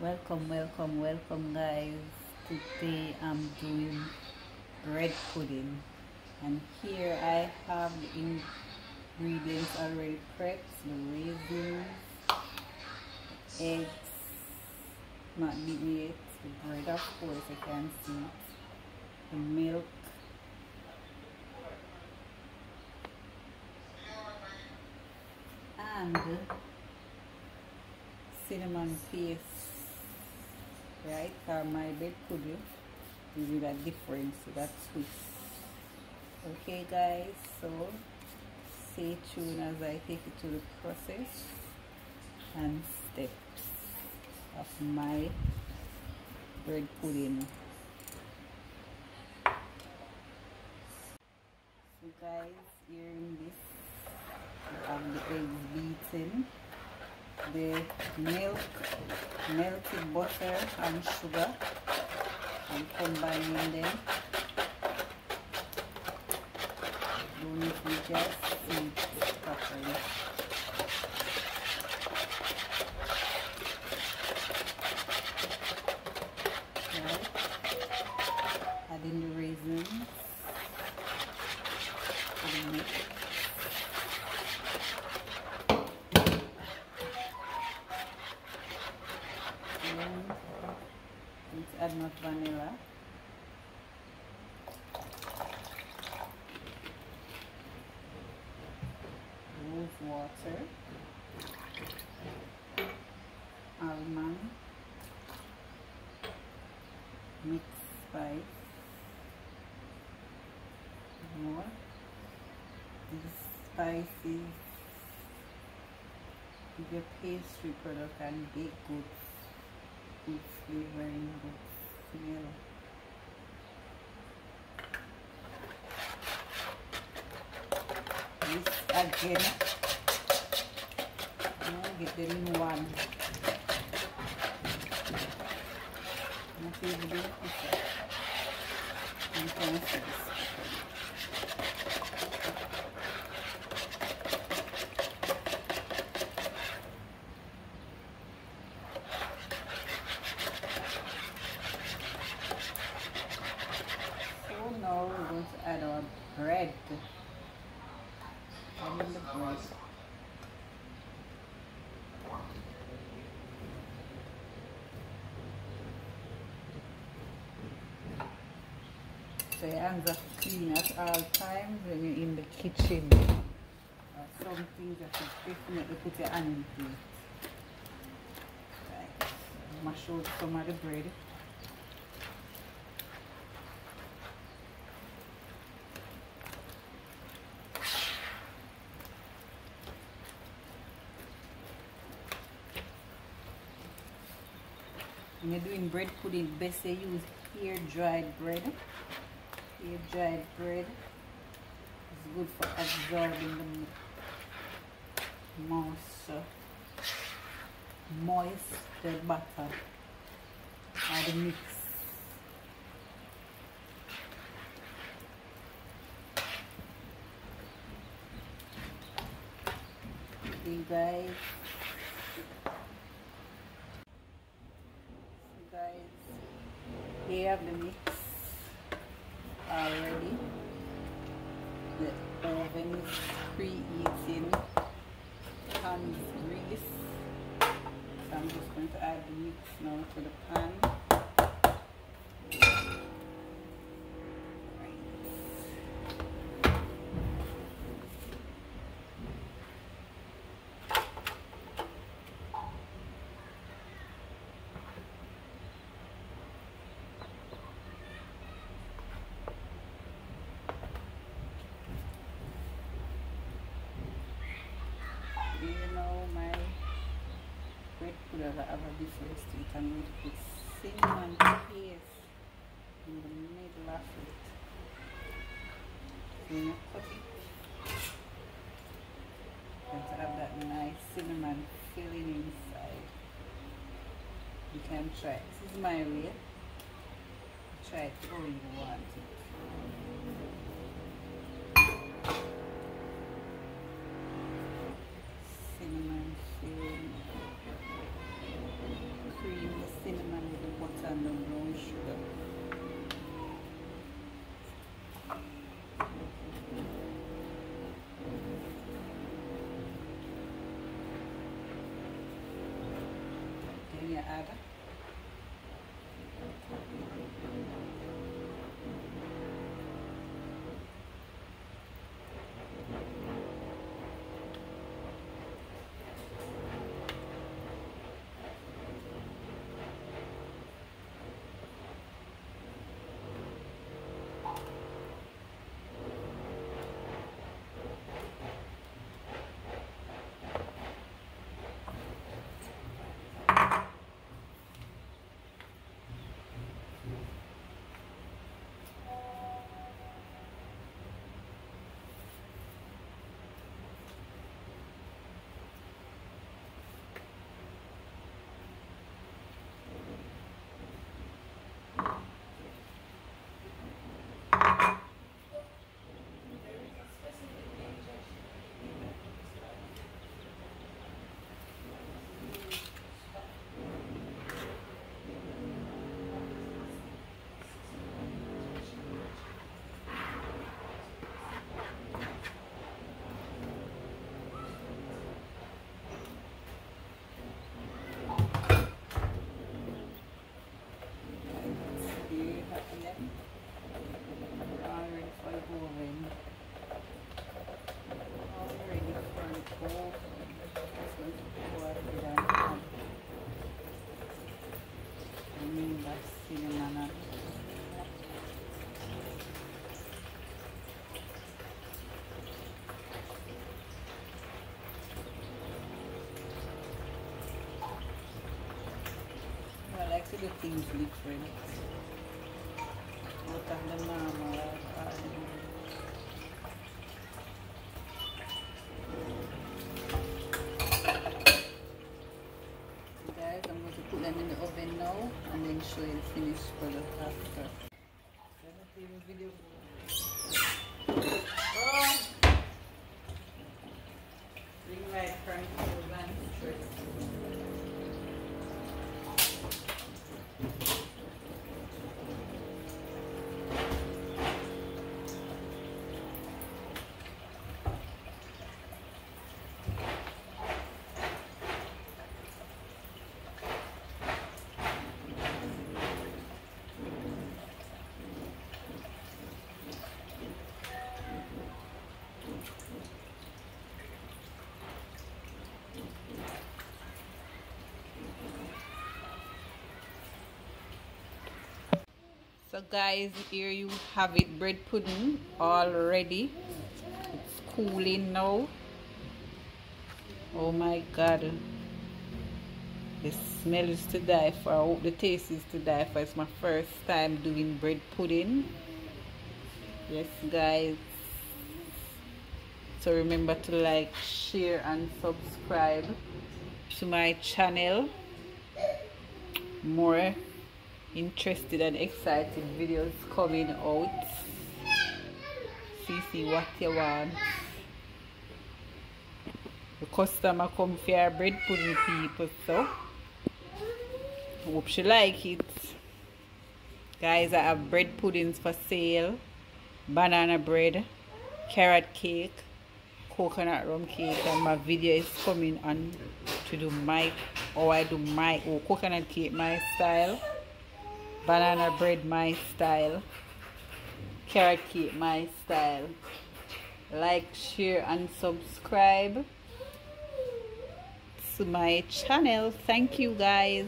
welcome welcome welcome guys. Today i'm doing bread pudding. And here i have the ingredients already prepped the raisins eggs not beaten yet the bread of course i can see it. The milk. And cinnamon paste right? For my bed pudding is with a difference so that's twist okay guys so stay tuned as I take you to the process and steps of my bread pudding. So guys here in this have the eggs beaten the milk melted butter and sugar. And combining them. Don't need to just see properly. Right. adding the raisins to the mix let's add more vanilla rose water. Almond. Mixed spice. More. These spices your pastry product and bake good good flavoring, good feel. This again, get the new one. Going to add our bread. The bread. Hands are clean at all times when you're in the kitchen. Uh, some things you definitely put your hand into. Right. Mash out some of the bread. when you're doing bread pudding best you use air dried bread air dried bread it's good for absorbing the moisture moist the butter. Or the mix. Okay guys guys here have the mix already. The oven is preheating pan is grease so I'm just going to add the mix now to the pan you know my bread pudding I have a different sweet I'm going to put cinnamon paste in the middle of it. You it and have that nice cinnamon filling inside. You can try this is my way. Try it how you want. it add? Guys, I'm going to put them in the oven now and then show you the finished product. So guys here you have it bread pudding all ready it's cooling now. Oh my god. The smell is to die for. I hope the taste is to die for. It's my first time doing bread pudding. Yes guys. So remember to like share and subscribe to my channel. More interested and excited videos coming out. See see what you want. The customer come for bread pudding people so. Hope she like it. Guys I have bread puddings for sale. Banana bread carrot cake coconut rum cake and my video is coming on to do my or I do my oh, coconut cake my style banana bread my style. Carrot cake my style. Like share and subscribe to my channel. Thank you guys